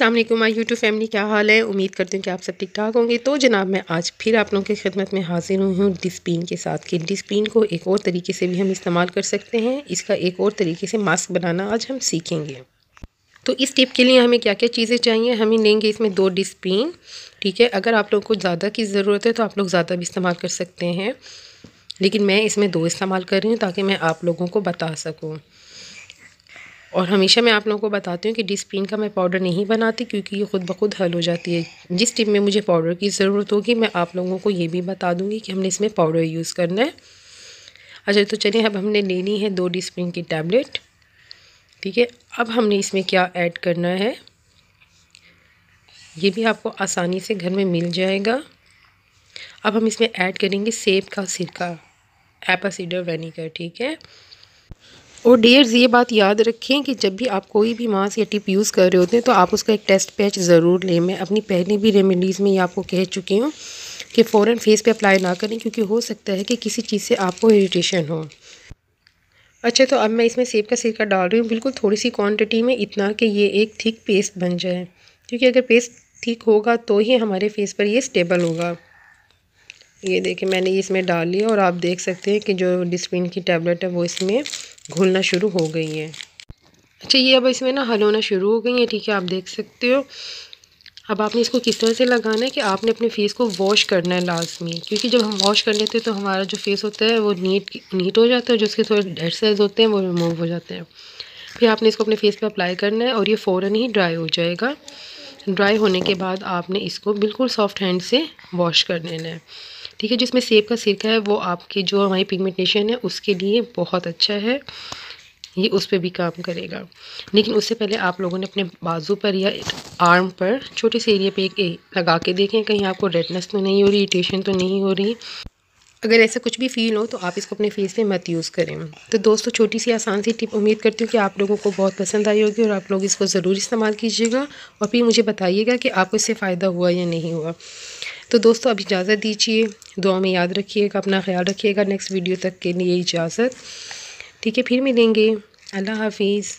वालेकुम my YouTube family क्या हाल है? उम्मीद करती हूँ कि आप सब ठीक ठाक होंगे। तो जनाब, मैं आज फिर आप लोगों की खिदमत में हाजिर हुई हूँ डिस्पिन के साथ कि। डिस्पिन को एक और तरीके से भी हम इस्तेमाल कर सकते हैं। इसका एक और तरीके से मास्क बनाना आज हम सीखेंगे। तो इस टिप के लिए हमें क्या क्या चीज़ें चाहिए? हमें लेंगे इसमें दो डिस्पिन ठीक है? अगर आप लोगों को ज़्यादा की ज़रूरत है तो आप लोग ज़्यादा भी इस्तेमाल कर सकते हैं। लेकिन मैं इसमें दो इस्तेमाल कर रही हूँ ताकि मैं आप लोगों को बता सकूँ। और हमेशा मैं आप लोगों को बताती हूँ कि डिस्पिन का मैं पाउडर नहीं बनाती क्योंकि ये ख़ुद ब खुद हल हो जाती है। जिस टिप में मुझे पाउडर की ज़रूरत होगी, मैं आप लोगों को ये भी बता दूँगी कि हमने इसमें पाउडर यूज़ करना है। अच्छा तो चलिए अब हमने लेनी है दो डिस्पिन की टैबलेट ठीक है, अब हमने इसमें क्या ऐड करना है? ये भी आपको आसानी से घर में मिल जाएगा। अब हम इसमें ऐड करेंगे सेब का सिरका एप्पल सीडर वेनीगर ठीक है? और डेयर्स ये बात याद रखें कि जब भी आप कोई भी मास्क या टिप यूज़ कर रहे होते हैं तो आप उसका एक टेस्ट पैच ज़रूर लें। मैं अपनी पहले भी रेमेडीज़ में ये आपको कह चुकी हूँ कि फ़ौर फेस पे अप्लाई ना करें, क्योंकि हो सकता है कि किसी चीज़ से आपको इरीटेशन हो। अच्छा तो अब मैं इसमें सेब का सिरका डाल रही हूँ। बिल्कुल थोड़ी सी क्वान्टिटी में इतना कि ये एक थिक पेस्ट बन जाए। क्योंकि अगर पेस्ट थिक होगा तो ही हमारे फेस पर ये स्टेबल होगा। ये देखिए, मैंने इसमें डाल लिया और आप देख सकते हैं कि जो डिस्पिन की टैबलेट है, वो इसमें घुलना शुरू हो गई है। अच्छा ये अब इसमें ना हल होना शुरू हो गई है, ठीक है, आप देख सकते हो। अब आपने इसको किस तरह से लगाना है कि आपने अपने फेस को वॉश करना है लाजमी? क्योंकि जब हम वॉश कर लेते हैं तो हमारा जो फेस होता है वो नीट नीट हो जाता है जो उसके थोड़े डेड सेल्स होते हैं वो रिमूव हो जाते हैं। फिर आपने इसको अपने फेस पे अप्लाई करना है और ये फ़ौर ही ड्राई हो जाएगा। ड्राई होने के बाद आपने इसको बिल्कुल सॉफ्ट हैंड से वॉश कर लेना है। ठीक है, जिसमें सेब का सिरका है, वो आपकी जो हमारी पिगमेंटेशन है, उसके लिए बहुत अच्छा है। ये उस पर भी काम करेगा। लेकिन उससे पहले आप लोगों ने अपने बाजू पर या आर्म पर छोटे से एरिया पे एक लगा के देखें, कहीं आपको रेडनेस तो नहीं हो रही इरिटेशन तो नहीं हो रही। अगर ऐसा कुछ भी फील हो तो आप इसको अपने फेस पे मत यूज़ करें। तो दोस्तों, छोटी सी आसान सी टिप उम्मीद करती हूँ कि आप लोगों को बहुत पसंद आई होगी और आप लोग इसको ज़रूर इस्तेमाल कीजिएगा और फिर मुझे बताइएगा कि आपको इससे फ़ायदा हुआ या नहीं हुआ। तो दोस्तों, अब इजाज़त दीजिए। दुआ में याद रखिएगा, अपना ख्याल रखिएगा। नेक्स्ट वीडियो तक के लिए इजाज़त। ठीक है फिर मिलेंगे। अल्लाह हाफिज़।